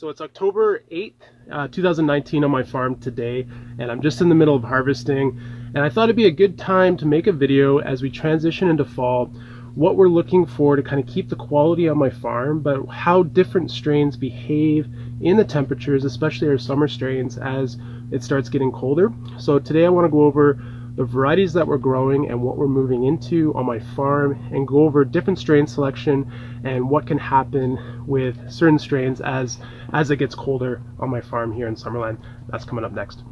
So it's October 8th, uh, 2019 on my farm today, and I'm just in the middle of harvesting. And I thought it'd be a good time to make a video as we transition into fall, what we're looking for to kind of keep the quality on my farm, but how different strains behave in the temperatures, especially our summer strains as it starts getting colder. So today I want to go over the varieties that we're growing and what we're moving into on my farm and go over different strain selection and what can happen with certain strains as as it gets colder on my farm here in Summerland. That's coming up next.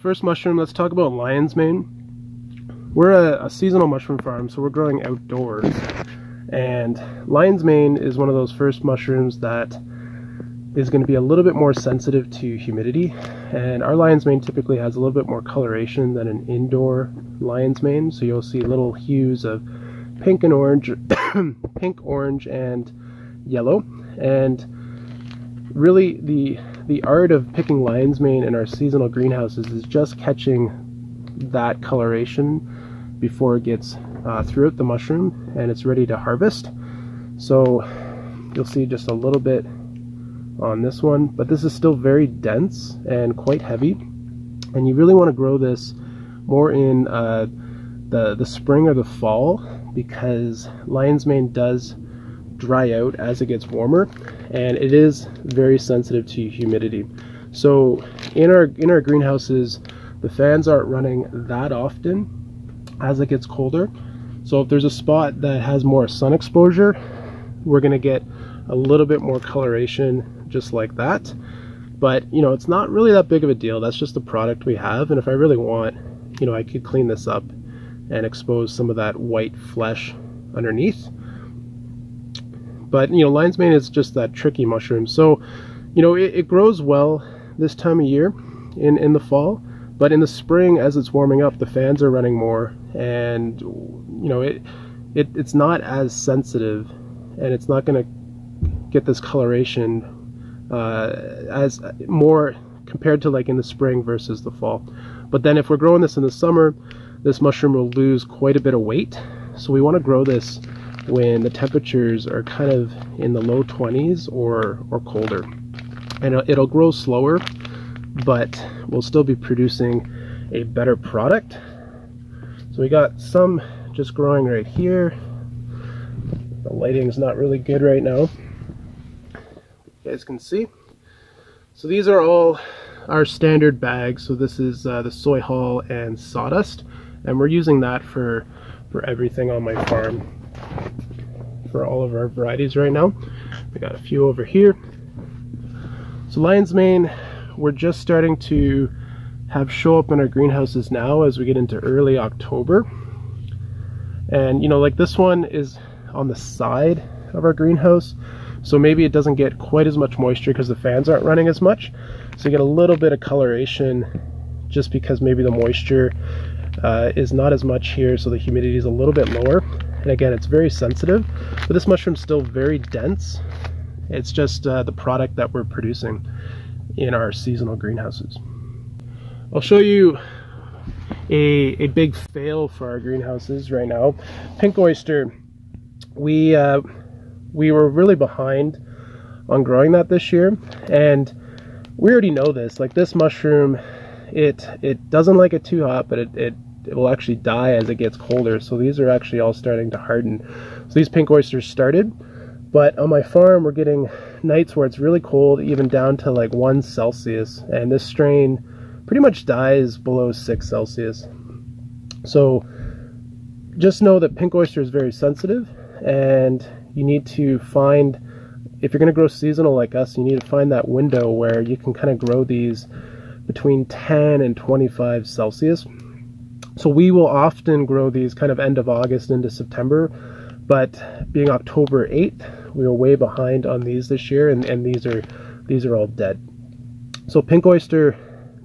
First mushroom, let's talk about lion's mane. We're a, a, seasonal mushroom farm, so we're growing outdoors. And lion's mane is one of those first mushrooms that is going to be a little bit more sensitive to humidity. And our lion's mane typically has a little bit more coloration than an indoor lion's mane. So you'll see little hues of pink and orange, pink, orange, and yellow. And really the the art of picking lion's mane in our seasonal greenhouses is just catching that coloration before it gets uh, throughout the mushroom and it's ready to harvest. So you'll see just a little bit on this one, but this is still very dense and quite heavy. And you really want to grow this more in uh, the, the spring or the fall because lion's mane does dry out as it gets warmer and it is very sensitive to humidity. So in our in our greenhouses, the fans aren't running that often as it gets colder. So if there's a spot that has more sun exposure, we're gonna get a little bit more coloration just like that. But you know, it's not really that big of a deal. That's just the product we have. And if I really want, you know, I could clean this up and expose some of that white flesh underneath but you know, lion's mane is just that tricky mushroom. So, you know, it, it grows well this time of year in, in the fall. But in the spring, as it's warming up, the fans are running more, and you know it, it it's not as sensitive, and it's not going to get this coloration uh, as more compared to like in the spring versus the fall. But then if we're growing this in the summer, this mushroom will lose quite a bit of weight. So we want to grow this when the temperatures are kind of in the low 20s or, or colder. And it'll grow slower, but we'll still be producing a better product. So we got some just growing right here. The lighting's not really good right now. You guys can see. So these are all our standard bags. So this is uh, the soy hull and sawdust. And we're using that for, for everything on my farm for all of our varieties right now. We got a few over here. So lion's mane, we're just starting to have show up in our greenhouses now as we get into early October. And you know, like this one is on the side of our greenhouse, so maybe it doesn't get quite as much moisture because the fans aren't running as much. So you get a little bit of coloration just because maybe the moisture uh, is not as much here, so the humidity is a little bit lower. And again, it's very sensitive, but this mushroom's still very dense. It's just uh, the product that we're producing in our seasonal greenhouses. I'll show you a, a big fail for our greenhouses right now. Pink oyster, we, uh, we were really behind on growing that this year, and we already know this. Like this mushroom, it, it doesn't like it too hot, but it, it it will actually die as it gets colder. So these are actually all starting to harden. So these pink oysters started, but on my farm we're getting nights where it's really cold, even down to like one Celsius. And this strain pretty much dies below six Celsius. So just know that pink oyster is very sensitive and you need to find, if you're going to grow seasonal like us, you need to find that window where you can kind of grow these between 10 and 25 Celsius. So we will often grow these kind of end of August into September, but being October 8th, we were way behind on these this year, and, and these are these are all dead. So pink oyster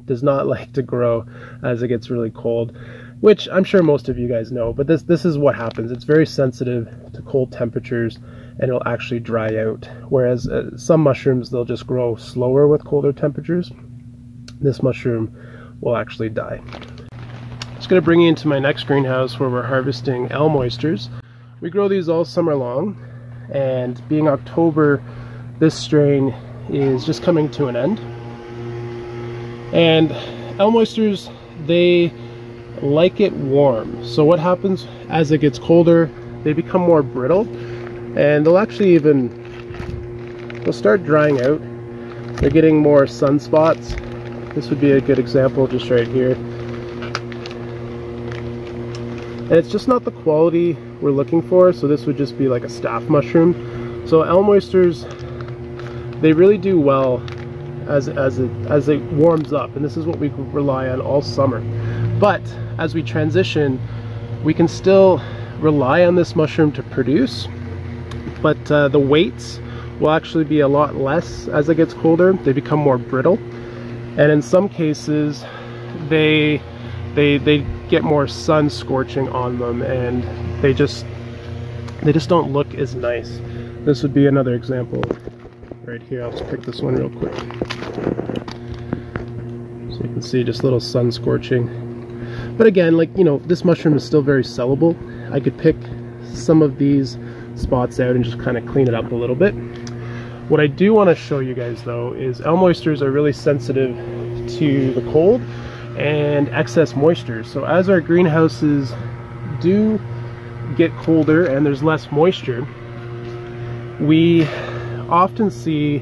does not like to grow as it gets really cold, which I'm sure most of you guys know, but this, this is what happens. It's very sensitive to cold temperatures and it'll actually dry out. Whereas uh, some mushrooms, they'll just grow slower with colder temperatures. This mushroom will actually die. It's going to bring you into my next greenhouse where we're harvesting elm oysters. We grow these all summer long and being October, this strain is just coming to an end. And elm oysters, they like it warm. So what happens as it gets colder, they become more brittle and they'll actually even, they'll start drying out. They're getting more sunspots. This would be a good example just right here. And it's just not the quality we're looking for, so this would just be like a staff mushroom. So elm oysters, they really do well as, as, it, as it warms up, and this is what we rely on all summer. But as we transition, we can still rely on this mushroom to produce, but uh, the weights will actually be a lot less as it gets colder. They become more brittle, and in some cases, they they they get more sun scorching on them, and they just they just don't look as nice. This would be another example right here. I'll just pick this one real quick. So you can see just little sun scorching. But again, like, you know, this mushroom is still very sellable. I could pick some of these spots out and just kind of clean it up a little bit. What I do want to show you guys though is elm oysters are really sensitive to the cold and excess moisture. So as our greenhouses do get colder and there's less moisture, we often see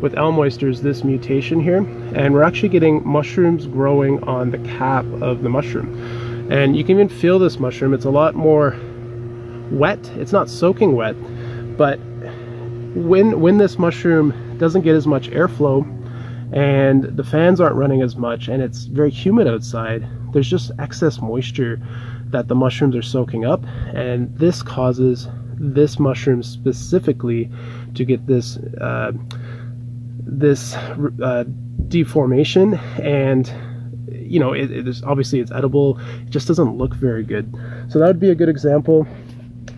with elm oysters this mutation here and we're actually getting mushrooms growing on the cap of the mushroom. And you can even feel this mushroom. It's a lot more wet. It's not soaking wet but when when this mushroom doesn't get as much airflow and the fans aren't running as much and it's very humid outside there's just excess moisture that the mushrooms are soaking up and this causes this mushroom specifically to get this uh, this uh, deformation and you know it, it is obviously it's edible it just doesn't look very good. So that would be a good example.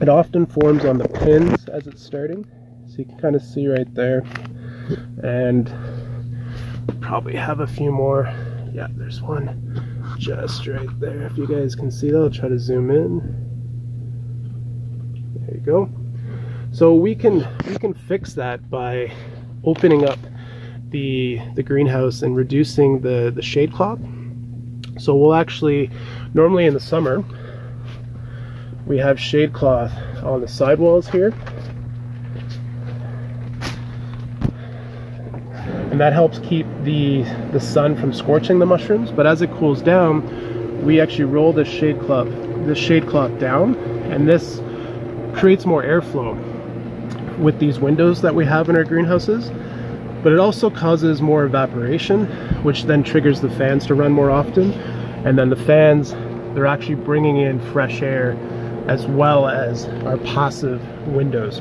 It often forms on the pins as it's starting so you can kind of see right there. And probably have a few more yeah there's one just right there if you guys can see that I'll try to zoom in there you go. So we can we can fix that by opening up the the greenhouse and reducing the the shade cloth. So we'll actually normally in the summer we have shade cloth on the sidewalls here. And that helps keep the the sun from scorching the mushrooms, but as it cools down, we actually roll the shade cloth the shade cloth down and this creates more airflow with these windows that we have in our greenhouses. But it also causes more evaporation which then triggers the fans to run more often. And then the fans they're actually bringing in fresh air as well as our passive windows.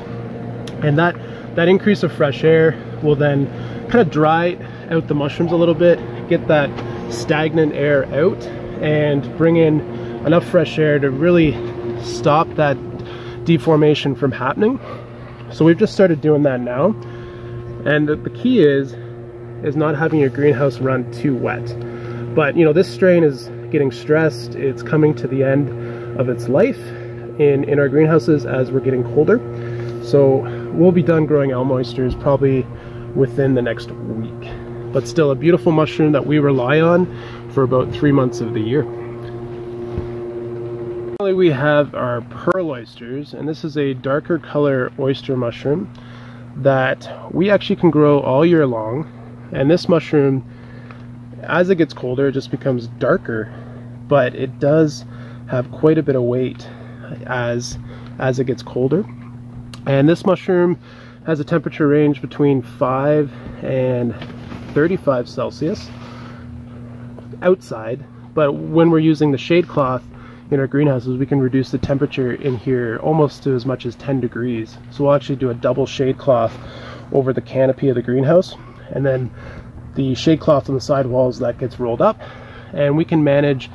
And that that increase of fresh air will then kind of dry out the mushrooms a little bit get that stagnant air out and bring in enough fresh air to really stop that deformation from happening. So we've just started doing that now. And the, key is, is not having your greenhouse run too wet. But you know, this strain is getting stressed. It's coming to the end of its life in, in our greenhouses as we're getting colder. So we'll be done growing elm oysters probably within the next week. But still a beautiful mushroom that we rely on for about three months of the year. Finally, we have our pearl oysters, and this is a darker color oyster mushroom that we actually can grow all year long. And this mushroom, as it gets colder, it just becomes darker, but it does have quite a bit of weight as as it gets colder. And this mushroom has a temperature range between 5 and 35 Celsius outside, but when we're using the shade cloth, in our greenhouses, we can reduce the temperature in here almost to as much as 10 degrees. So we'll actually do a double shade cloth over the canopy of the greenhouse and then the shade cloth on the side walls that gets rolled up and we can manage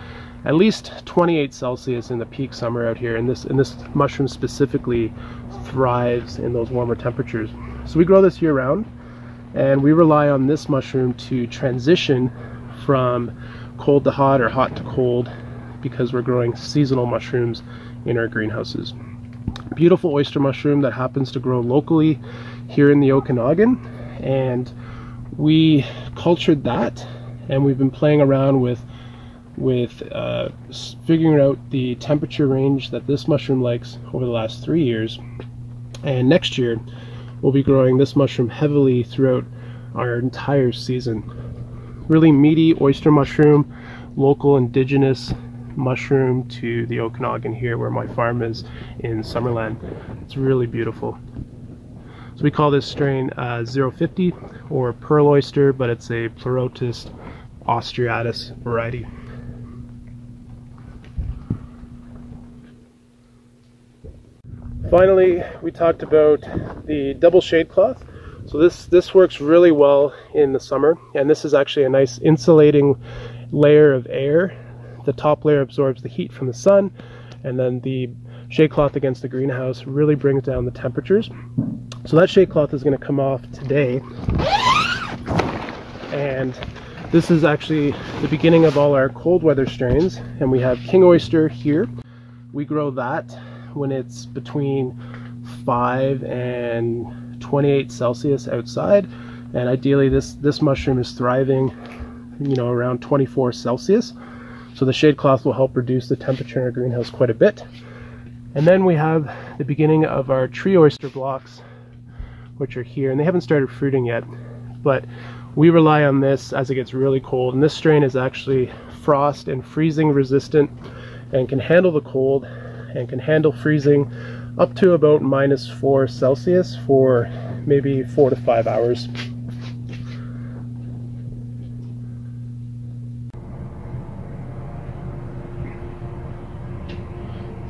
at least 28 Celsius in the peak summer out here and this and this mushroom specifically thrives in those warmer temperatures. So we grow this year round and we rely on this mushroom to transition from cold to hot or hot to cold because we're growing seasonal mushrooms in our greenhouses. Beautiful oyster mushroom that happens to grow locally here in the Okanagan and we cultured that and we've been playing around with with uh, figuring out the temperature range that this mushroom likes over the last three years. And next year we'll be growing this mushroom heavily throughout our entire season. Really meaty oyster mushroom local indigenous mushroom to the Okanagan here where my farm is in Summerland. It's really beautiful. So we call this strain uh, 050 or pearl oyster but it's a Pleurotus ostreatus variety Finally, we talked about the double shade cloth. So this, this works really well in the summer, and this is actually a nice insulating layer of air. The top layer absorbs the heat from the sun, and then the shade cloth against the greenhouse really brings down the temperatures. So that shade cloth is going to come off today, and this is actually the beginning of all our cold weather strains, and we have king oyster here. We grow that when it's between 5 and 28 Celsius outside and ideally this this mushroom is thriving you know around 24 Celsius. So the shade cloth will help reduce the temperature in our greenhouse quite a bit. And then we have the beginning of our tree oyster blocks which are here and they haven't started fruiting yet but we rely on this as it gets really cold and this strain is actually frost and freezing resistant and can handle the cold and can handle freezing up to about minus 4 Celsius for maybe 4 to 5 hours.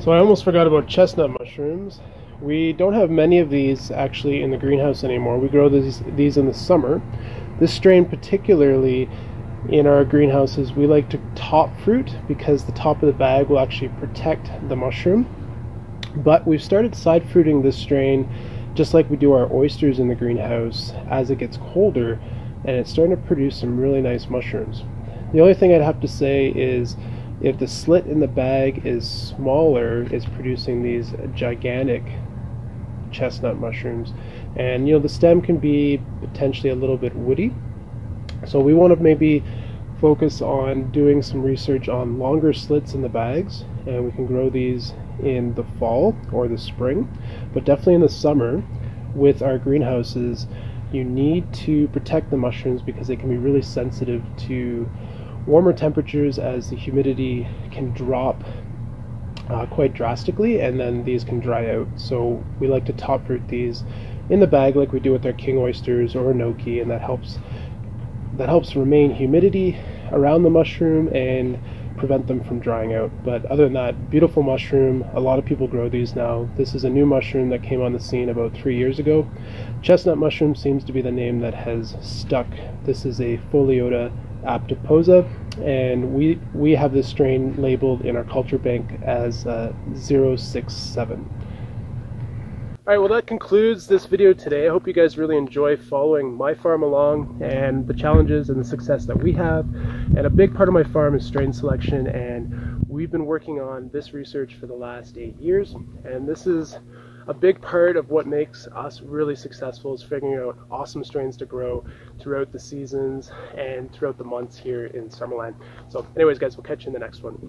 So I almost forgot about chestnut mushrooms. We don't have many of these actually in the greenhouse anymore. We grow these, these in the summer. This strain particularly in our greenhouses, we like to top fruit because the top of the bag will actually protect the mushroom. But we've started side fruiting this strain just like we do our oysters in the greenhouse as it gets colder and it's starting to produce some really nice mushrooms. The only thing I'd have to say is if the slit in the bag is smaller, it's producing these gigantic chestnut mushrooms. And you know, the stem can be potentially a little bit woody so we want to maybe focus on doing some research on longer slits in the bags and we can grow these in the fall or the spring but definitely in the summer with our greenhouses. You need to protect the mushrooms because they can be really sensitive to warmer temperatures as the humidity can drop uh, quite drastically and then these can dry out. So we like to top fruit these in the bag like we do with our king oysters or enoki and that helps that helps remain humidity around the mushroom and prevent them from drying out. But other than that, beautiful mushroom. A lot of people grow these now. This is a new mushroom that came on the scene about three years ago. Chestnut mushroom seems to be the name that has stuck. This is a Pholiota adiposa, and we we have this strain labeled in our culture bank as uh, 067. Alright, well that concludes this video today. I hope you guys really enjoy following my farm along and the challenges and the success that we have. And a big part of my farm is strain selection and we've been working on this research for the last eight years. And this is a big part of what makes us really successful is figuring out awesome strains to grow throughout the seasons and throughout the months here in Summerland. So anyways guys, we'll catch you in the next one.